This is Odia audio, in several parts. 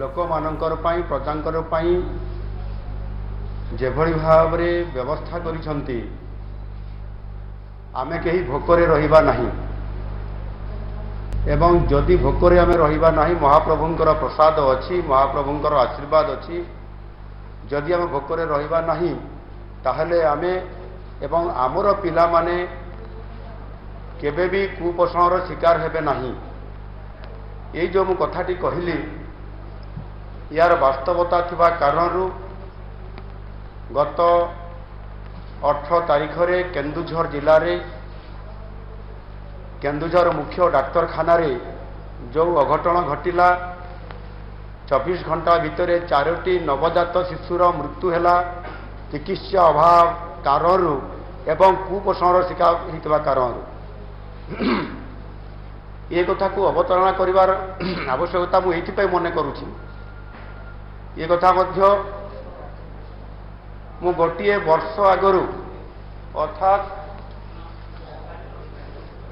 ଲୋକମାନଙ୍କର ପାଇଁ ପ୍ରଜାଙ୍କର ପାଇଁ ଯେଭଳି ଭାବରେ ବ୍ୟବସ୍ଥା କରିଛନ୍ତି ଆମେ କେହି ଭୋକରେ ରହିବା ନାହିଁ ଏବଂ ଯଦି ଭୋକରେ ଆମେ ରହିବା ନାହିଁ ମହାପ୍ରଭୁଙ୍କର ପ୍ରସାଦ ଅଛି ମହାପ୍ରଭୁଙ୍କର ଆଶୀର୍ବାଦ ଅଛି। ଯଦି ଆମେ ଭୋକରେ ରହିବା ନାହିଁ ତାହେଲେ ଆମେ ଏବଂ ଆମର ପିଲାମାନେ କେବେ ବି କୁପୋଷଣର ଶିକାର ହେବେ ନାହିଁ। ଏଇ ଯେଉଁ ମୁଁ କଥାଟି କହିଲି ଏହାର ବାସ୍ତବତା ଥିବା କାରଣରୁ ଗତ ଅଠର ତାରିଖରେ କେନ୍ଦୁଝର ଜିଲ୍ଲାରେ କେନ୍ଦୁଝର ମୁଖ୍ୟ ଡାକ୍ତରଖାନାରେ ଯେଉଁ ଅଘଟଣ ଘଟିଲା ଚବିଶ ଘଣ୍ଟା ଭିତରେ ଚାରୋଟି ନବଜାତ ଶିଶୁର ମୃତ୍ୟୁ ହେଲା ଚିକିତ୍ସା ଅଭାବ କାରଣରୁ ଏବଂ କୁପୋଷଣର ଶିକାର ହୋଇଥିବା କାରଣରୁ ଏ କଥାକୁ ଅବତାରଣା କରିବାର ଆବଶ୍ୟକତା ମୁଁ ଏଇଥିପାଇଁ ମନେ କରୁଛି ଏ କଥା ମଧ୍ୟ ମୁଁ ଗୋଟିଏ ବର୍ଷ ଆଗରୁ ଅର୍ଥାତ୍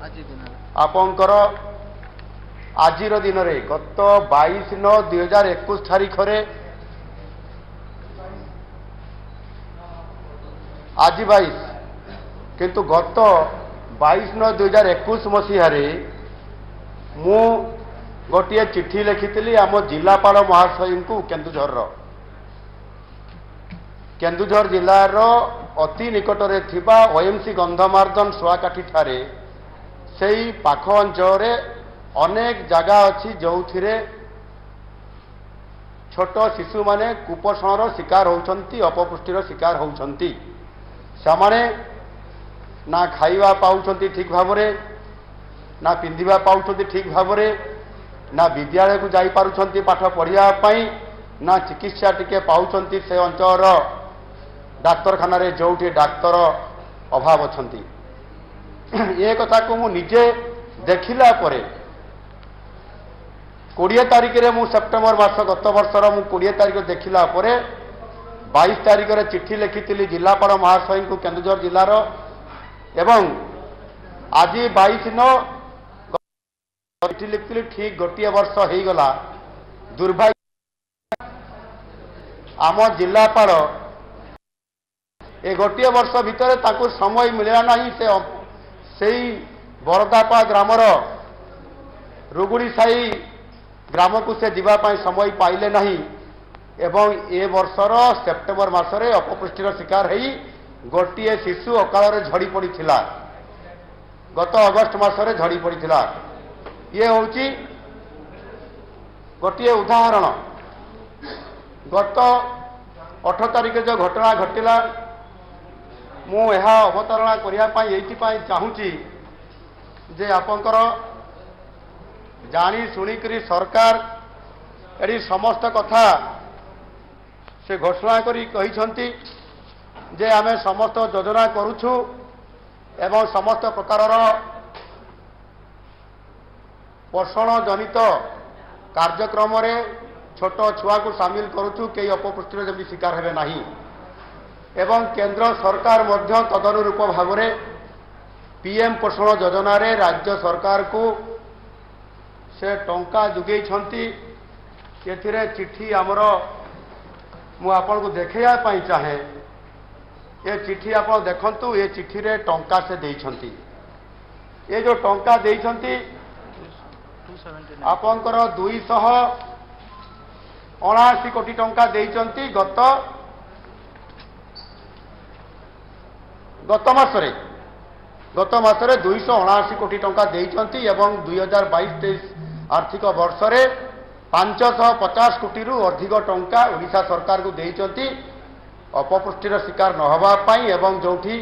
ଆଜି ଦିନରେ ଆପଣଙ୍କର ଆଜିର ଦିନରେ ଗତ ବାଇଶ ନଅ ଦୁଇ ହଜାର ଏକୋଇଶ ତାରିଖରେ ଆଜି ବାଇଶ କିନ୍ତୁ ଗତ ବାଇଶ ନଅ ଦୁଇ ହଜାର ଏକୋଇଶ ମସିହାରେ ମୁଁ ଗୋଟିଏ ଚିଠି ଲେଖିଥିଲି ଆମ ଜିଲ୍ଲାପାଳ ମହାଶୟଙ୍କୁ କେନ୍ଦୁଝରର। କେନ୍ଦୁଝର ଜିଲ୍ଲାର ଅତି ନିକଟରେ ଥିବା ଓଏମ୍ସି ଗନ୍ଧମାର୍ଦ୍ଦନ ଶୁଆକାଠିଠାରେ ସେଇ ପାଖ ଅଞ୍ଚଳରେ ଅନେକ ଜାଗା ଅଛି ଯେଉଁଥିରେ ଛୋଟ ଶିଶୁମାନେ କୁପୋଷଣର ଶିକାର ହେଉଛନ୍ତି ଅପପୁଷ୍ଟିର ଶିକାର ହେଉଛନ୍ତି। ସେମାନେ ନା ଖାଇବା ପାଉଛନ୍ତି ଠିକ୍ ଭାବରେ ନା ପିନ୍ଧିବା ପାଉଛନ୍ତି ଠିକ୍ ଭାବରେ ନା ବିଦ୍ୟାଳୟକୁ ଯାଇପାରୁଛନ୍ତି ପାଠ ପଢ଼ିବା ପାଇଁ ନା ଚିକିତ୍ସା ଟିକେ ପାଉଛନ୍ତି ସେ ଅଞ୍ଚଳର ଡାକ୍ତରଖାନାରେ ଯେଉଁଠି ଡାକ୍ତର ଅଭାବ ଅଛନ୍ତି ଏ କଥାକୁ ମୁଁ ନିଜେ ଦେଖିଲା ପରେ କୋଡ଼ିଏ ତାରିଖରେ ମୁଁ ସେପ୍ଟେମ୍ବର ମାସ ଗତ ବର୍ଷର ମୁଁ କୋଡ଼ିଏ ତାରିଖ ଦେଖିଲା ପରେ ବାଇଶ ତାରିଖରେ ଚିଠି ଲେଖିଥିଲି ଜିଲ୍ଲାପାଳ ମହାଶୟଙ୍କୁ କେନ୍ଦୁଝର ଜିଲ୍ଲାର ଏବଂ ଆଜି ବାଇଶ ନ ଚିଠି ଲେଖିଥିଲି ଠିକ୍ ଗୋଟିଏ ବର୍ଷ ହେଇଗଲା ଦୁର୍ଭାଗ୍ୟ ଆମ ଜିଲ୍ଲାପାଳ ଏ ଗୋଟିଏ ବର୍ଷ ଭିତରେ ତାଙ୍କୁ ସମୟ ମିଳିଲା ନାହିଁ ସେ ଅ- ସେଇ ବରଦାପା ଗ୍ରାମର ରୁଗୁଡ଼ି ସାହି ଗ୍ରାମକୁ ସେ ଯିବା ପାଇଁ ସମୟ ପାଇଲେ ନାହିଁ ଏବଂ ଏ ବର୍ଷର ସେପ୍ଟେମ୍ବର ମାସରେ ଅପପୃଷ୍ଟିର ଶିକାର ହେଇ ଗୋଟିଏ ଶିଶୁ ଅକାଳରେ ଝଡ଼ି ପଡ଼ିଥିଲା ଗତ ଅଗଷ୍ଟ ମାସରେ ଝଡ଼ି ପଡ଼ିଥିଲା ଇଏ ହେଉଛି ଗୋଟିଏ ଉଦାହରଣ। ଗତ ଅଠର ତାରିଖ ଯେଉଁ ଘଟଣା ଘଟିଲା ମୁଁ ଏହା ଅବତାରଣା କରିବା ପାଇଁ ଏଇଥିପାଇଁ ଚାହୁଁଛି ଯେ ଆପଣଙ୍କର ଜାଣି ଶୁଣିକରି ସରକାର ଏଠି ସମସ୍ତ କଥା ସେ ଘୋଷଣା କରି କହିଛନ୍ତି ଯେ ଆମେ ସମସ୍ତ ଯୋଜନା କରୁଛୁ ଏବଂ ସମସ୍ତ ପ୍ରକାରର ପୋଷଣ ଜନିତ କାର୍ଯ୍ୟକ୍ରମରେ ଛୋଟ ଛୁଆକୁ ସାମିଲ କରୁଛୁ କେହି ଅପପୁଷ୍ଟିର ଯେମିତି ଶିକାର ହେବେ ନାହିଁ। ଏବଂ କେନ୍ଦ୍ର ସରକାର ମଧ୍ୟ ତଦନୁରୂପ ଭାବରେ ପିଏମ୍ ପୋଷଣ ଯୋଜନାରେ ରାଜ୍ୟ ସରକାରକୁ ସେ ଟଙ୍କା ଯୋଗେଇଛନ୍ତି। ଏଥିରେ ଚିଠି ଆମର ମୁଁ ଆପଣଙ୍କୁ ଦେଖାଇବା ପାଇଁ ଚାହେଁ। ଏ ଚିଠି ଆପଣ ଦେଖନ୍ତୁ ଏ ଚିଠିରେ ଟଙ୍କା ସେ ଦେଇଛନ୍ତି। ଏ ଯେଉଁ ଟଙ୍କା ଦେଇଛନ୍ତି ଆପଣଙ୍କର ଦୁଇଶହ ଅଣାଅଶୀ କୋଟି ଟଙ୍କା ଦେଇଛନ୍ତି ଗତ ଗତ ମାସରେ। ଗତ ମାସରେ ଦୁଇଶହ ଅଣାଅଶୀ କୋଟି ଟଙ୍କା ଦେଇଛନ୍ତି ଏବଂ ଦୁଇ ହଜାର ବାଇଶ ତେଇଶ ଆର୍ଥିକ ବର୍ଷରେ ପାଞ୍ଚଶହ ପଚାଶ କୋଟିରୁ ଅଧିକ ଟଙ୍କା ଓଡ଼ିଶା ସରକାରକୁ ଦେଇଛନ୍ତି। ଅପପୁଷ୍ଟିର ଶିକାର ନ ହେବା ପାଇଁ ଏବଂ ଯେଉଁଠି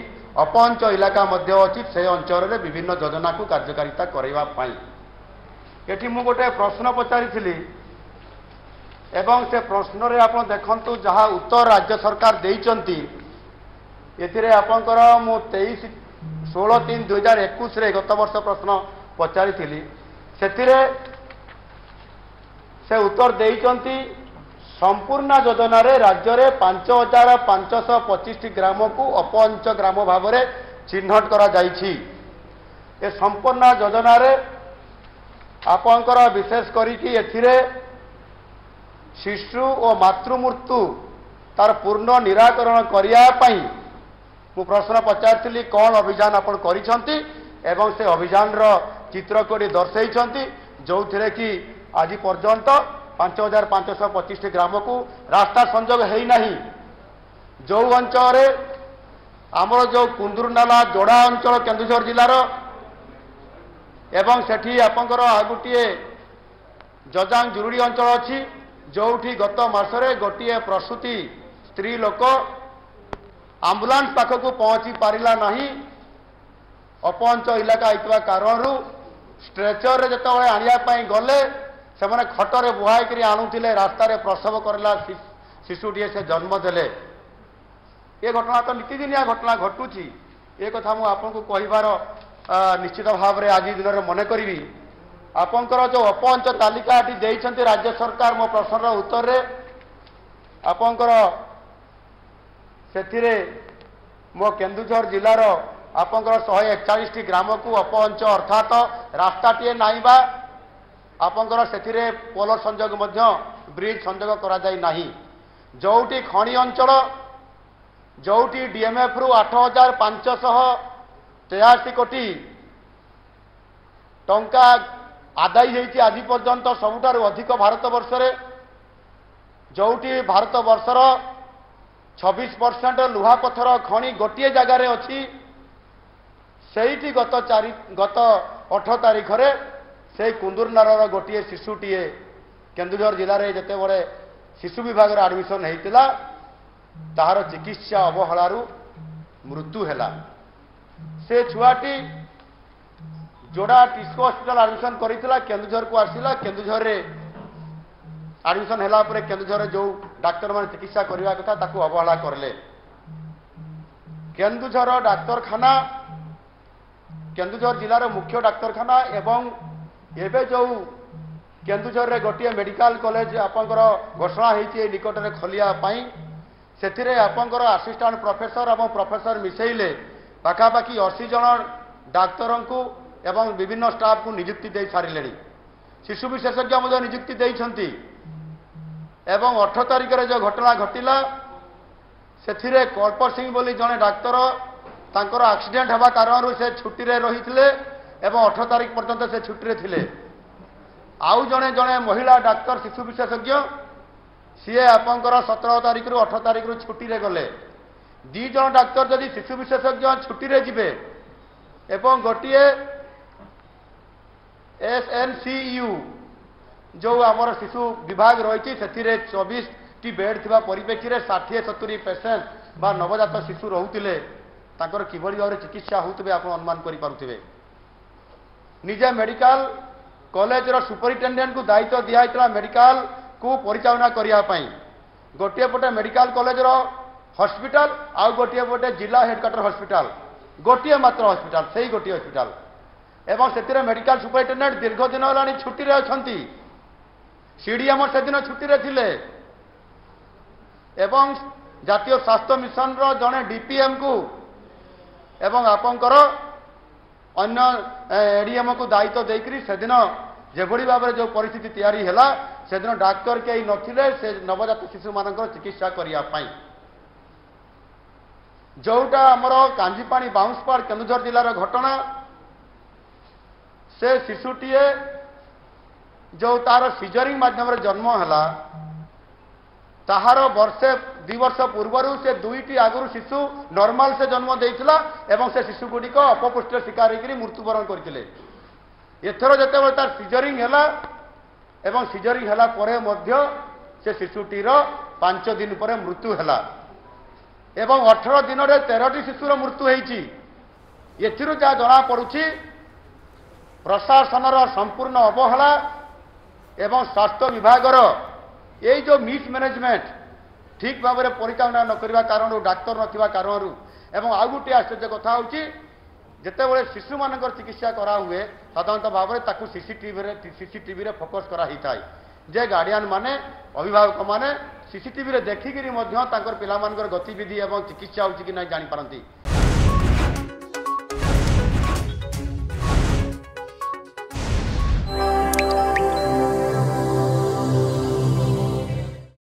ଅପହଞ୍ଚ ଇଲାକା ମଧ୍ୟ ଅଛି ସେ ଅଞ୍ଚଳରେ ବିଭିନ୍ନ ଯୋଜନାକୁ କାର୍ଯ୍ୟକାରିତା କରାଇବା ପାଇଁ। ଏଠି ମୁଁ ଗୋଟେ ପ୍ରଶ୍ନ ପଚାରିଥିଲି। ଏବଂ ସେ ପ୍ରଶ୍ନରେ ଆପଣ ଦେଖନ୍ତୁ ଯାହା ଉତ୍ତର ରାଜ୍ୟ ସରକାର ଦେଇଛନ୍ତି। ଏଥିରେ ଆପଣଙ୍କର ମୁଁ ତେଇଶ ଷୋହଳ ତିନି ଦୁଇ ହଜାର ଏକୋଇଶରେ ଗତ ବର୍ଷ ପ୍ରଶ୍ନ ପଚାରିଥିଲି। ସେଥିରେ ସେ ଉତ୍ତର ଦେଇଛନ୍ତି ସମ୍ପୂର୍ଣ୍ଣ ଯୋଜନାରେ ରାଜ୍ୟରେ ପାଞ୍ଚ ହଜାର ପାଞ୍ଚଶହ ପଚିଶଟି ଗ୍ରାମକୁ ଅପହଞ୍ଚ ଗ୍ରାମ ଭାବରେ ଚିହ୍ନଟ କରାଯାଇଛି। ଏ ସମ୍ପୂର୍ଣ୍ଣ ଯୋଜନାରେ ଆପଣଙ୍କର ବିଶେଷ କରିକି ଏଥିରେ ଶିଶୁ ଓ ମାତୃ ମୃତ୍ୟୁ ତାର ପୂର୍ଣ୍ଣ ନିରାକରଣ କରିବା ପାଇଁ ମୁଁ ପ୍ରଶ୍ନ ପଚାରିଥିଲି କ'ଣ ଅଭିଯାନ ଆପଣ କରିଛନ୍ତି ଏବଂ ସେ ଅଭିଯାନର ଚିତ୍ର କୋଟି ଦର୍ଶାଇଛନ୍ତି ଯେଉଁଥିରେ କି ଆଜି ପର୍ଯ୍ୟନ୍ତ ପାଞ୍ଚ ହଜାର ପାଞ୍ଚଶହ ପଚିଶଟି ଗ୍ରାମକୁ ରାସ୍ତା ସଂଯୋଗ ହେଇନାହିଁ। ଯେଉଁ ଅଞ୍ଚଳରେ ଆମର ଯେଉଁ କୁନ୍ଦୁରୁନାଲା ଯୋଡ଼ା ଅଞ୍ଚଳ କେନ୍ଦୁଝର ଜିଲ୍ଲାର ଏବଂ ସେଠି ଆପଣଙ୍କର ଆଉ ଗୋଟିଏ ଜଜାଙ୍ଗ ଜୁରୁଡ଼ି ଅଞ୍ଚଳ ଅଛି ଯେଉଁଠି ଗତ ମାସରେ ଗୋଟିଏ ପ୍ରସୂତି ସ୍ତ୍ରୀ ଲୋକ ଆମ୍ବୁଲାନ୍ସ ପାଖକୁ ପହଞ୍ଚି ପାରିଲା ନାହିଁ ଅପହଞ୍ଚ ଇଲାକା ହେଇଥିବା କାରଣରୁ ଷ୍ଟ୍ରେଚରରେ ଯେତେବେଳେ ଆଣିବା ପାଇଁ ଗଲେ ସେମାନେ ଖଟରେ ବୁହାଇକରି ଆଣୁଥିଲେ ରାସ୍ତାରେ ପ୍ରସବ କରିଲା ଶିଶୁଟିଏ ସେ ଜନ୍ମ ଦେଲେ। ଏ ଘଟଣା ତ ନୀତିଦିନିଆ ଘଟଣା ଘଟୁଛି। ଏ କଥା ମୁଁ ଆପଣଙ୍କୁ କହିବାର ନିଶ୍ଚିତ ଭାବରେ ଆଜି ଦିନରେ ମନେ କରିବି। ଆପଣଙ୍କର ଯେଉଁ ଅପହଞ୍ଚ ତାଲିକା ଏଠି ଦେଇଛନ୍ତି ରାଜ୍ୟ ସରକାର ମୋ ପ୍ରଶ୍ନର ଉତ୍ତରରେ ଆପଣଙ୍କର ସେଥିରେ ମୋ କେନ୍ଦୁଝର ଜିଲ୍ଲାର ଆପଣଙ୍କର ଶହେ ଏକଚାଳିଶଟି ଗ୍ରାମକୁ ଅପହଞ୍ଚ ଅର୍ଥାତ୍ ରାସ୍ତାଟିଏ ନାହିଁ ବା ଆପଣଙ୍କର ସେଥିରେ ପୋଲ ସଂଯୋଗ ମଧ୍ୟ ବ୍ରିଜ ସଂଯୋଗ କରାଯାଇ ନାହିଁ। ଯେଉଁଠି ଖଣି ଅଞ୍ଚଳ ଯେଉଁଠି ଡିଏମ୍ଏଫ୍ରୁ ଆଠ ହଜାର ପାଞ୍ଚଶହ ତେୟାଅଶୀ କୋଟି ଟଙ୍କା ଆଦାୟ ହେଇଛି ଆଜି ପର୍ଯ୍ୟନ୍ତ ସବୁଠାରୁ ଅଧିକ ଭାରତବର୍ଷରେ ଯେଉଁଠି ଭାରତବର୍ଷର ଛବିଶ ପରସେଣ୍ଟ ଲୁହାପଥର ଖଣି ଗୋଟିଏ ଜାଗାରେ ଅଛି। ସେଇଠି ଗତ ଚାରି ଗତ ଅଠର ତାରିଖରେ ସେଇ କୁନ୍ଦୁରନାରର ଗୋଟିଏ ଶିଶୁଟିଏ କେନ୍ଦୁଝର ଜିଲ୍ଲାରେ ଯେତେବେଳେ ଶିଶୁ ବିଭାଗରେ ଆଡମିସନ୍ ହେଇଥିଲା ତାହାର ଚିକିତ୍ସା ଅବହେଳାରୁ ମୃତ୍ୟୁ ହେଲା। ସେ ଛୁଆଟି ଯୋଡ଼ା ଟିସ୍କୋ ହସ୍ପିଟାଲ ଆଡମିସନ୍ କରିଥିଲା କେନ୍ଦୁଝରକୁ ଆସିଲା। କେନ୍ଦୁଝରରେ ଆଡମିସନ୍ ହେଲା ପରେ କେନ୍ଦୁଝରରେ ଯେଉଁ ଡାକ୍ତରମାନେ ଚିକିତ୍ସା କରିବା କଥା ତାକୁ ଅବହେଳା କରିଲେ କେନ୍ଦୁଝର ଡାକ୍ତରଖାନା କେନ୍ଦୁଝର ଜିଲ୍ଲାର ମୁଖ୍ୟ ଡାକ୍ତରଖାନା ଏବଂ ଏବେ ଯେଉଁ କେନ୍ଦୁଝରରେ ଗୋଟିଏ ମେଡିକାଲ କଲେଜ ଆପଣଙ୍କର ଘୋଷଣା ହେଇଛି ଏ ନିକଟରେ ଖୋଲିବା ପାଇଁ ସେଥିରେ ଆପଣଙ୍କର ଆସିଷ୍ଟାଣ୍ଟ ପ୍ରଫେସର ଏବଂ ପ୍ରଫେସର ମିଶେଇଲେ ପାଖାପାଖି ଅଶୀ ଜଣ ଡାକ୍ତରଙ୍କୁ ଏବଂ ବିଭିନ୍ନ ଷ୍ଟାଫଙ୍କୁ ନିଯୁକ୍ତି ଦେଇ ସାରିଲେଣି ଶିଶୁ ବିଶେଷଜ୍ଞ ମଧ୍ୟ ନିଯୁକ୍ତି ଦେଇଛନ୍ତି ଏବଂ ଅଠର ତାରିଖରେ ଯେଉଁ ଘଟଣା ଘଟିଲା ସେଥିରେ କଳ୍ପ ସିଂ ବୋଲି ଜଣେ ଡାକ୍ତର ତାଙ୍କର ଆକ୍ସିଡେଣ୍ଟ ହେବା କାରଣରୁ ସେ ଛୁଟିରେ ରହିଥିଲେ ଏବଂ ଅଠର ତାରିଖ ପର୍ଯ୍ୟନ୍ତ ସେ ଛୁଟିରେ ଥିଲେ। ଆଉ ଜଣେ ଜଣେ ମହିଳା ଡାକ୍ତର ଶିଶୁ ବିଶେଷଜ୍ଞ ସିଏ ଆପଣଙ୍କର ସତର ତାରିଖରୁ ଅଠର ତାରିଖରୁ ଛୁଟିରେ ଗଲେ। ଦି ଜଣ ଡାକ୍ତର ଯଦି ଶିଶୁ ବିଶେଷଜ୍ଞ ଛୁଟିରେ ଯିବେ ଏବଂ ଗୋଟିଏ ଏସ୍ ଏନ୍ ସି ୟୁ ଯେଉଁ ଆମର ଶିଶୁ ବିଭାଗ ରହିଛି ସେଥିରେ ଚବିଶଟି ବେଡ୍ ଥିବା ପରିପ୍ରେକ୍ଷୀରେ ଷାଠିଏ ସତୁରି ପେସେଣ୍ଟ ବା ନବଜାତ ଶିଶୁ ରହୁଥିଲେ ତାଙ୍କର କିଭଳି ଭାବରେ ଚିକିତ୍ସା ହେଉଥିବେ ଆପଣ ଅନୁମାନ କରିପାରୁଥିବେ। ନିଜେ ମେଡିକାଲ କଲେଜର ସୁପରିଟେଣ୍ଡେଣ୍ଟଙ୍କୁ ଦାୟିତ୍ୱ ଦିଆହେଇଥିଲା ମେଡିକାଲକୁ ପରିଚାଳନା କରିବା ପାଇଁ। ଗୋଟିଏ ପଟେ ମେଡିକାଲ କଲେଜର ହସ୍ପିଟାଲ ଆଉ ଗୋଟିଏ ପଟେ ଜିଲ୍ଲା ହେଡକ୍ୱାର୍ଟର ହସ୍ପିଟାଲ ଗୋଟିଏ ମାତ୍ର ହସ୍ପିଟାଲ ସେଇ ଗୋଟିଏ ହସ୍ପିଟାଲ ଏବଂ ସେଥିରେ ମେଡିକାଲ ସୁପରିଟେଣ୍ଡେଣ୍ଟ ଦୀର୍ଘ ଦିନ ହେଲାଣି ଛୁଟିରେ ଅଛନ୍ତି। ସିଡିଏମ ସେଦିନ ଛୁଟିରେ ଥିଲେ। ଏବଂ ଜାତୀୟ ସ୍ୱାସ୍ଥ୍ୟ ମିଶନର ଜଣେ ଡିପିଏମ୍କୁ ଏବଂ ଆପଣଙ୍କର ଅନ୍ୟ ଏଡିଏମ୍କୁ ଦାୟିତ୍ୱ ଦେଇକରି ସେଦିନ ଯେଭଳି ଭାବରେ ଯେଉଁ ପରିସ୍ଥିତି ତିଆରି ହେଲା ସେଦିନ ଡାକ୍ତର କେହି ନଥିଲେ ସେ ନବଜାତ ଶିଶୁମାନଙ୍କର ଚିକିତ୍ସା କରିବା ପାଇଁ। ଯୋଉଟା ଆମର କାଞ୍ଜିପାଣି ବାଉଁଶପାଡ଼ କେନ୍ଦୁଝର ଜିଲ୍ଲାର ଘଟଣା ସେ ଶିଶୁଟିଏ ଯୋଉ ତାର ସିଜରିଂ ମାଧ୍ୟମରେ ଜନ୍ମ ହେଲା ତାହାର ବର୍ଷେ ଦୁଇ ବର୍ଷ ପୂର୍ବରୁ ସେ ଦୁଇଟି ଆଗରୁ ଶିଶୁ ନର୍ମାଲ ସେ ଜନ୍ମ ଦେଇଥିଲା ଏବଂ ସେ ଶିଶୁଗୁଡ଼ିକ ଅପପୁଷ୍ଟିର ଶିକାର ହୋଇକରି ମୃତ୍ୟୁବରଣ କରିଥିଲେ। ଏଥର ଯେତେବେଳେ ତାର ସିଜରିଂ ହେଲା ଏବଂ ସିଜରିଂ ହେଲା ପରେ ମଧ୍ୟ ସେ ଶିଶୁଟିର ପାଞ୍ଚ ଦିନ ପରେ ମୃତ୍ୟୁ ହେଲା। ଏବଂ ଅଠର ଦିନରେ ତେରଟି ଶିଶୁର ମୃତ୍ୟୁ ହେଇଛି। ଏଥିରୁ ଯାହା ଜଣାପଡ଼ୁଛି ପ୍ରଶାସନର ସମ୍ପୂର୍ଣ୍ଣ ଅବହେଳା ଏବଂ ସ୍ୱାସ୍ଥ୍ୟ ବିଭାଗର ଏଇ ଯେଉଁ ମିସ୍ ମ୍ୟାନେଜମେଣ୍ଟ ଠିକ୍ ଭାବରେ ପରିଚାଳନା ନ କରିବା କାରଣରୁ ଡାକ୍ତର ନଥିବା କାରଣରୁ ଏବଂ ଆଉ ଗୋଟିଏ ଆଶ୍ଚର୍ଯ୍ୟ କଥା ହେଉଛି ଯେତେବେଳେ ଶିଶୁମାନଙ୍କର ଚିକିତ୍ସା କରାହୁଏ ସାଧାରଣତଃ ଭାବରେ ତାକୁ ସିସିଟିଭିରେ ସିସିଟିଭିରେ ଫୋକସ୍ କରାହେଇଥାଏ। ଯେ ଗାର୍ଡିଆନ୍ ମାନେ ଅଭିଭାବକମାନେ ସିସିଟିଭିରେ ଦେଖିକିରି ମଧ୍ୟ ତାଙ୍କର ପିଲାମାନଙ୍କର ଗତିବିଧି ଏବଂ ଚିକିତ୍ସା ହେଉଛି କି ନାହିଁ ଜାଣିପାରନ୍ତି।